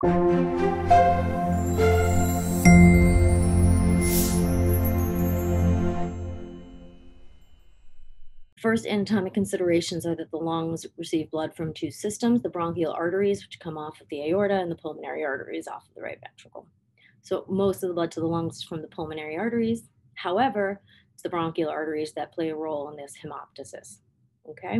First anatomic considerations are that the lungs receive blood from two systems, the bronchial arteries, which come off of the aorta, and the pulmonary arteries off of the right ventricle. So most of the blood to the lungs is from the pulmonary arteries. However, it's the bronchial arteries that play a role in this hemoptysis, okay?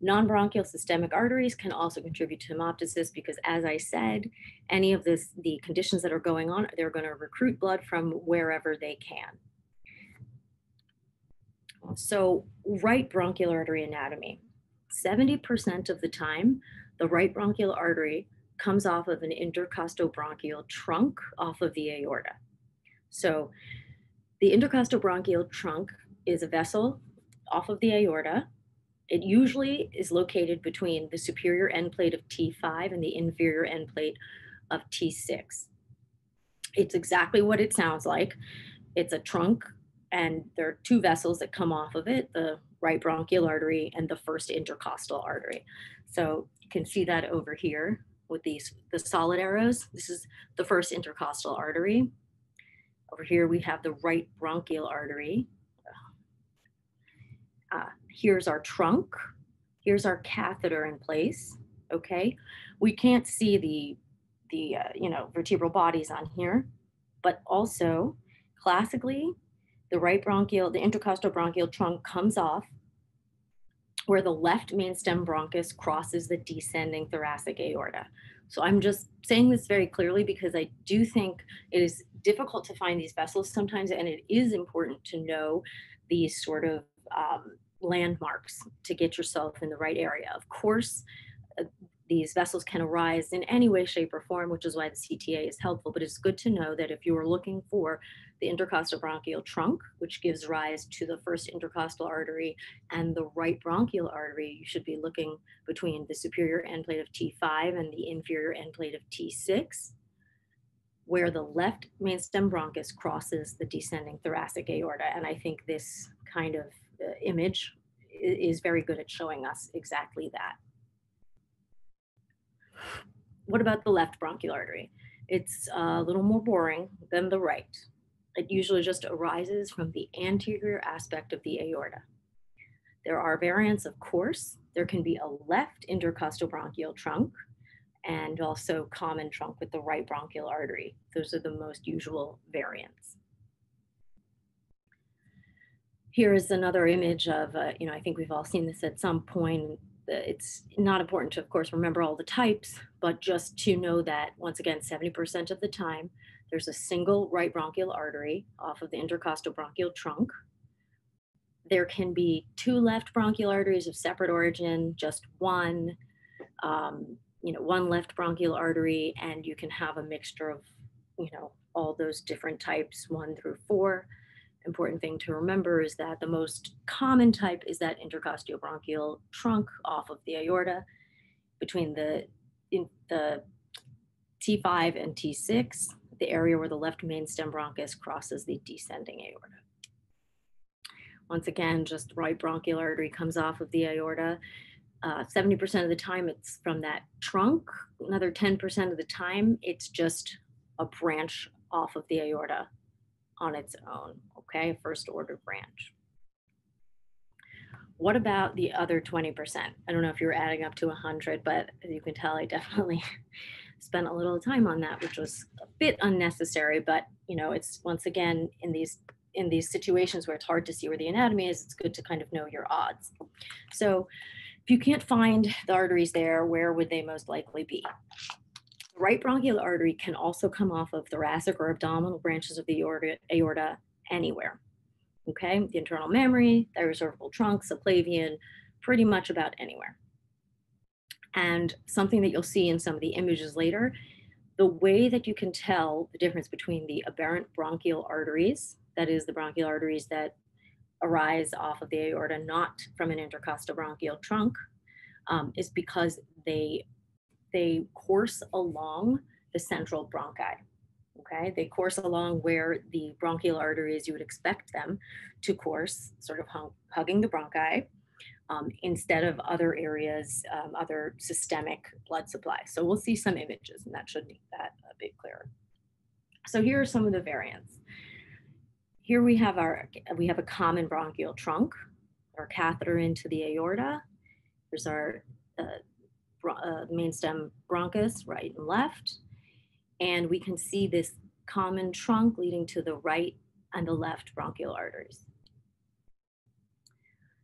Non-bronchial systemic arteries can also contribute to hemoptysis because as I said, any of this, the conditions that are going on, they're gonna recruit blood from wherever they can. So right bronchial artery anatomy, 70% of the time, the right bronchial artery comes off of an intercostobronchial trunk off of the aorta. So the intercostobronchial trunk is a vessel off of the aorta. It usually is located between the superior end plate of T5 and the inferior end plate of T6. It's exactly what it sounds like. It's a trunk and there are two vessels that come off of it, the right bronchial artery and the first intercostal artery. So you can see that over here with these the solid arrows. This is the first intercostal artery. Over here we have the right bronchial artery. Uh, here's our trunk. Here's our catheter in place. Okay, we can't see the the uh, you know vertebral bodies on here, but also classically the right bronchial, the intercostal bronchial trunk comes off where the left main stem bronchus crosses the descending thoracic aorta. So I'm just saying this very clearly because I do think it is difficult to find these vessels sometimes, and it is important to know these sort of um, landmarks to get yourself in the right area. Of course, uh, these vessels can arise in any way, shape, or form, which is why the CTA is helpful. But it's good to know that if you are looking for the intercostal bronchial trunk, which gives rise to the first intercostal artery and the right bronchial artery, you should be looking between the superior end plate of T5 and the inferior end plate of T6, where the left main stem bronchus crosses the descending thoracic aorta. And I think this kind of image is very good at showing us exactly that. What about the left bronchial artery? It's a little more boring than the right. It usually just arises from the anterior aspect of the aorta. There are variants, of course. There can be a left intercostal bronchial trunk and also common trunk with the right bronchial artery. Those are the most usual variants. Here is another image of, uh, you know, I think we've all seen this at some point. It's not important to, of course, remember all the types, but just to know that, once again, 70% of the time, there's a single right bronchial artery off of the intercostal bronchial trunk. There can be two left bronchial arteries of separate origin, just one, um, you know, one left bronchial artery, and you can have a mixture of, you know, all those different types, one through four. Important thing to remember is that the most common type is that intercostobronchial trunk off of the aorta between the the T5 and T6 the area where the left main stem bronchus crosses the descending aorta. Once again, just right bronchial artery comes off of the aorta. 70% uh, of the time it's from that trunk. Another 10% of the time it's just a branch off of the aorta on its own, okay? First order branch. What about the other 20%? I don't know if you're adding up to 100, but as you can tell, I definitely spent a little time on that, which was a bit unnecessary. But you know, it's once again in these in these situations where it's hard to see where the anatomy is, it's good to kind of know your odds. So if you can't find the arteries there, where would they most likely be? Right bronchial artery can also come off of thoracic or abdominal branches of the aorta, aorta anywhere. Okay, the internal mammary, thyrocervical trunk, subclavian, pretty much about anywhere. And something that you'll see in some of the images later, the way that you can tell the difference between the aberrant bronchial arteries, that is the bronchial arteries that arise off of the aorta, not from an intercostal bronchial trunk, um, is because they, they course along the central bronchi. Okay, they course along where the bronchial arteries you would expect them to course, sort of hugging the bronchi um, instead of other areas, um, other systemic blood supply. So we'll see some images and that should make that a bit clearer. So here are some of the variants. Here we have our, we have a common bronchial trunk, our catheter into the aorta. There's our uh, uh, main stem bronchus, right and left. And we can see this common trunk leading to the right and the left bronchial arteries.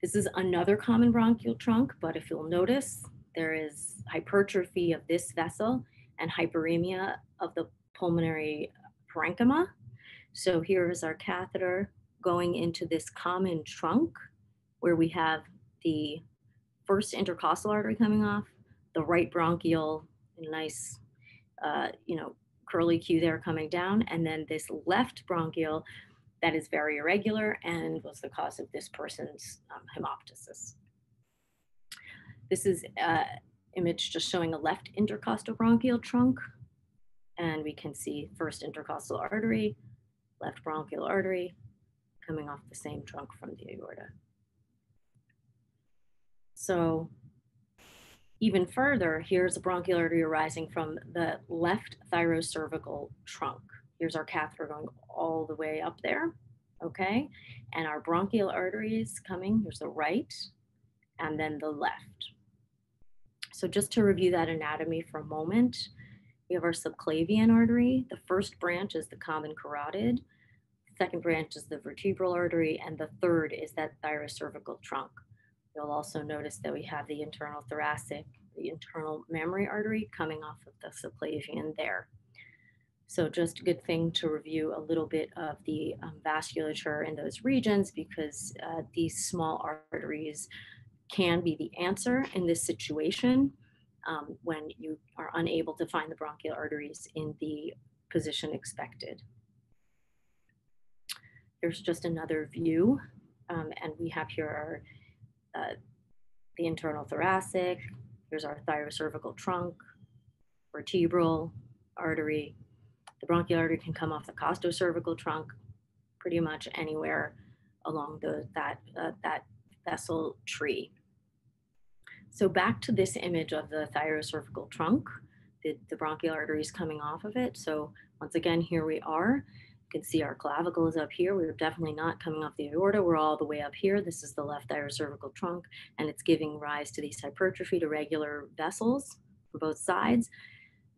This is another common bronchial trunk, but if you'll notice, there is hypertrophy of this vessel and hyperemia of the pulmonary parenchyma. So here is our catheter going into this common trunk where we have the first intercostal artery coming off, the right bronchial, nice, uh, you know, curly Q there coming down, and then this left bronchial that is very irregular and was the cause of this person's um, hemoptysis. This is an image just showing a left intercostal bronchial trunk. And we can see first intercostal artery, left bronchial artery coming off the same trunk from the aorta. So even further, here's a bronchial artery arising from the left thyrocervical trunk. Here's our catheter going all the way up there, okay? And our bronchial arteries coming, here's the right, and then the left. So just to review that anatomy for a moment, we have our subclavian artery. The first branch is the common carotid. Second branch is the vertebral artery, and the third is that thyrocervical trunk. You'll also notice that we have the internal thoracic, the internal mammary artery coming off of the subclavian there. So just a good thing to review a little bit of the um, vasculature in those regions because uh, these small arteries can be the answer in this situation um, when you are unable to find the bronchial arteries in the position expected. Here's just another view. Um, and we have here our, uh, the internal thoracic. Here's our thyrocervical trunk, vertebral artery, the bronchial artery can come off the costocervical trunk pretty much anywhere along the, that, uh, that vessel tree. So back to this image of the thyrocervical trunk, the, the bronchial arteries coming off of it. So once again, here we are. You can see our clavicle is up here. We're definitely not coming off the aorta. We're all the way up here. This is the left thyrocervical trunk, and it's giving rise to these hypertrophy to regular vessels from both sides.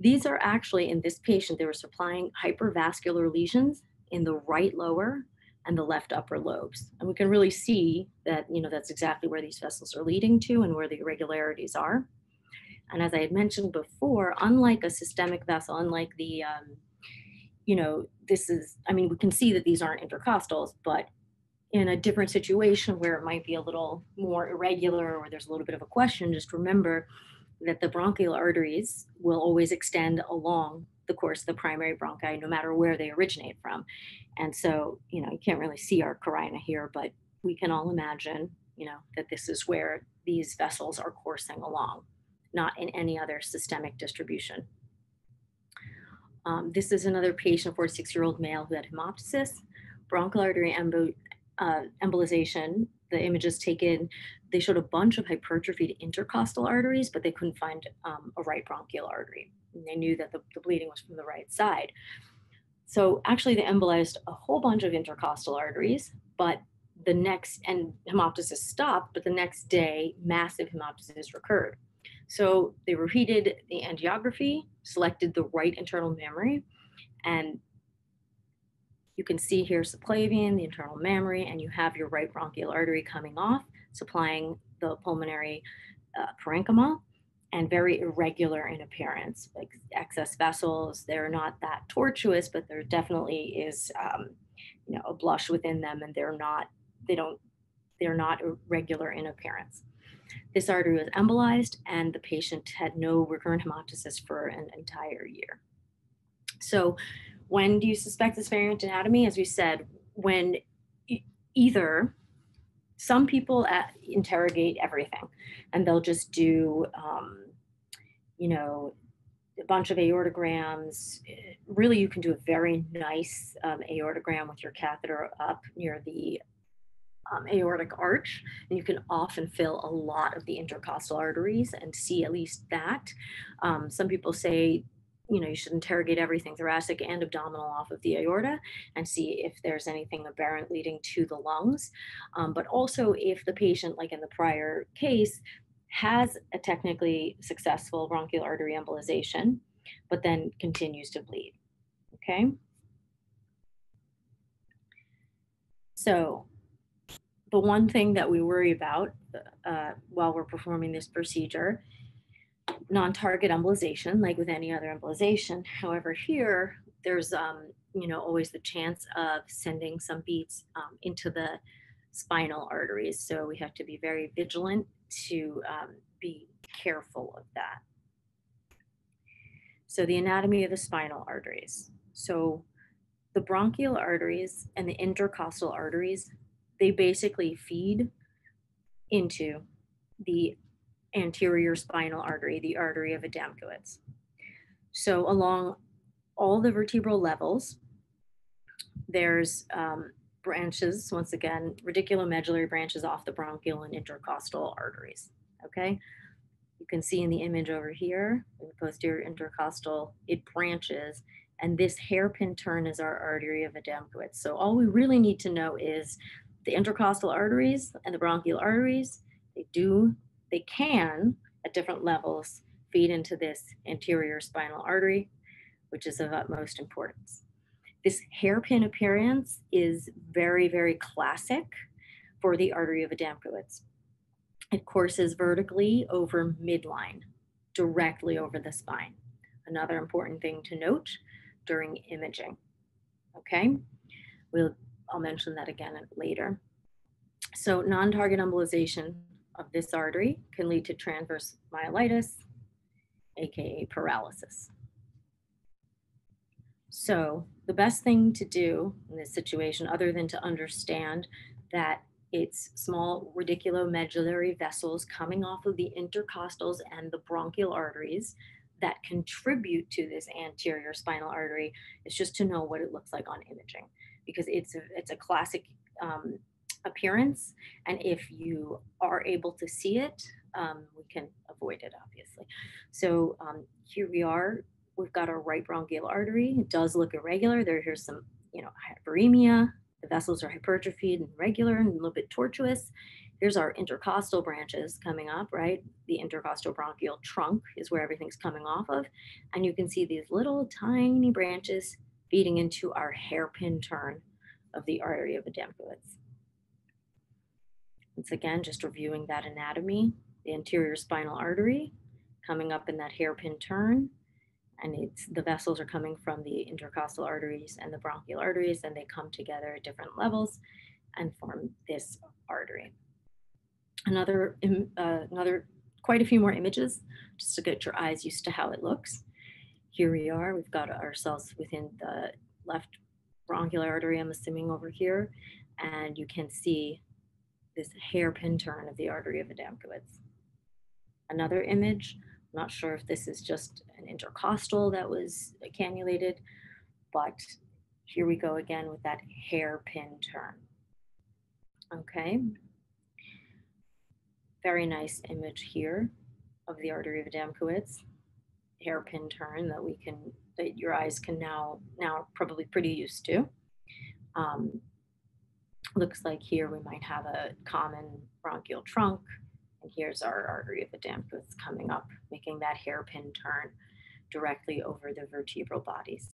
These are actually, in this patient, they were supplying hypervascular lesions in the right lower and the left upper lobes. And we can really see that, you know, that's exactly where these vessels are leading to and where the irregularities are. And as I had mentioned before, unlike a systemic vessel, unlike the, um, you know, this is, I mean, we can see that these aren't intercostals, but in a different situation where it might be a little more irregular or there's a little bit of a question, just remember that the bronchial arteries will always extend along the course of the primary bronchi, no matter where they originate from. And so, you know, you can't really see our carina here, but we can all imagine, you know, that this is where these vessels are coursing along, not in any other systemic distribution. Um, this is another patient, 46 year old male who had hemoptysis, bronchial artery embo, uh, embolization. The images taken they showed a bunch of hypertrophied intercostal arteries, but they couldn't find um, a right bronchial artery. And they knew that the, the bleeding was from the right side. So actually, they embolized a whole bunch of intercostal arteries, but the next, and hemoptysis stopped, but the next day, massive hemoptysis recurred. So they repeated the angiography, selected the right internal mammary, and you can see here subclavian, the internal mammary, and you have your right bronchial artery coming off supplying the pulmonary uh, parenchyma and very irregular in appearance, like excess vessels. They're not that tortuous, but there definitely is, um, you know, a blush within them, and they're not, they don't, they're not regular in appearance. This artery was embolized, and the patient had no recurrent hemoptysis for an entire year. So, when do you suspect this variant anatomy? As we said, when either some people at, interrogate everything and they'll just do um, you know a bunch of aortograms really you can do a very nice um, aortogram with your catheter up near the um, aortic arch, and you can often fill a lot of the intercostal arteries and see at least that. Um, some people say, you know, you should interrogate everything thoracic and abdominal off of the aorta and see if there's anything aberrant leading to the lungs. Um, but also, if the patient, like in the prior case, has a technically successful bronchial artery embolization, but then continues to bleed. Okay. So, the one thing that we worry about uh, while we're performing this procedure, non-target embolization, like with any other embolization. However, here there's um, you know always the chance of sending some beads um, into the spinal arteries, so we have to be very vigilant to um, be careful of that. So the anatomy of the spinal arteries. So the bronchial arteries and the intercostal arteries they basically feed into the anterior spinal artery, the artery of Adamkiewicz. So along all the vertebral levels, there's um, branches, once again, radiculomedullary branches off the bronchial and intercostal arteries, okay? You can see in the image over here, in the posterior intercostal, it branches, and this hairpin turn is our artery of Adamkiewicz. So all we really need to know is the intercostal arteries and the bronchial arteries, they do, they can at different levels feed into this anterior spinal artery, which is of utmost importance. This hairpin appearance is very, very classic for the artery of Adamkiewicz. It courses vertically over midline, directly over the spine. Another important thing to note during imaging. Okay, we'll I'll mention that again later. So non-target embolization of this artery can lead to transverse myelitis, AKA paralysis. So the best thing to do in this situation, other than to understand that it's small radiculomedullary vessels coming off of the intercostals and the bronchial arteries that contribute to this anterior spinal artery, is just to know what it looks like on imaging because it's a, it's a classic um, appearance. And if you are able to see it, um, we can avoid it, obviously. So um, here we are. We've got our right bronchial artery. It does look irregular. There, here's some, you know, hyperemia. The vessels are hypertrophied and regular and a little bit tortuous. Here's our intercostal branches coming up, right? The intercostal bronchial trunk is where everything's coming off of. And you can see these little tiny branches feeding into our hairpin turn of the artery of Adamkiewicz. Once again, just reviewing that anatomy, the anterior spinal artery coming up in that hairpin turn, and it's the vessels are coming from the intercostal arteries and the bronchial arteries, and they come together at different levels and form this artery. Another, uh, another, quite a few more images, just to get your eyes used to how it looks here we are. We've got ourselves within the left bronchial artery, I'm assuming over here, and you can see this hairpin turn of the artery of Adamkiewicz. Another image, I'm not sure if this is just an intercostal that was cannulated, but here we go again with that hairpin turn. Okay. Very nice image here of the artery of Adamkiewicz hairpin turn that we can that your eyes can now now probably pretty used to. Um, looks like here we might have a common bronchial trunk, and here's our artery of Adamkiewicz coming up, making that hairpin turn directly over the vertebral bodies.